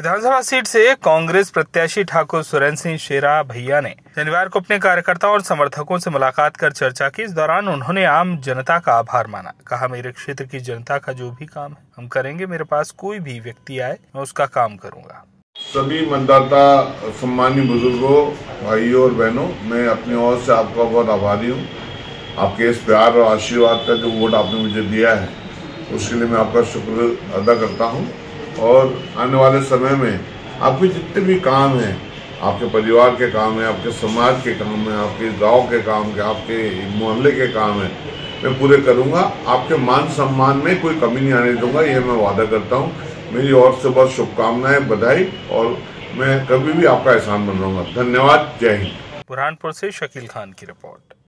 Lok Sabha seat से कांग्रेस प्रत्याशी ठाकुर सुरेंद्र सिंह शेरा भैया ने शनिवार को अपने कार्यकर्ताओं और समर्थकों से मुलाकात कर चर्चा की। इस दौरान उन्होंने आम जनता का आभार माना। कहा, मेरे क्षेत्र की जनता का जो भी काम है, हम करेंगे। मेरे पास कोई भी व्यक्ति आए, मैं उसका काम करूँगा। सभी मतदाता सम्मानी बुज़ुर्गों, भाइयों और बहनों, मैं अपनी ओर से आपका बहुत आभारी हूँ। आपके इस प्यार और आशीर्वाद का जो वोट आपने मुझे दिया है, उसके लिए मैं आपका शुक्र अदा करता हूँ। और आने वाले समय में आपके जितने भी काम हैं, आपके परिवार के काम हैं, आपके समाज के काम हैं, आपके गाँव के काम के आपके मोहल्ले के काम हैं, मैं पूरे करूँगा। आपके मान सम्मान में कोई कमी नहीं आने दूँगा, यह मैं वादा करता हूँ। मेरी ओर से बहुत शुभकामनाएँ बधाई और मैं कभी भी आपका एहसान बनाऊँगा धन्यवाद। जय हिंद। बुरहानपुर से शकील खान की रिपोर्ट।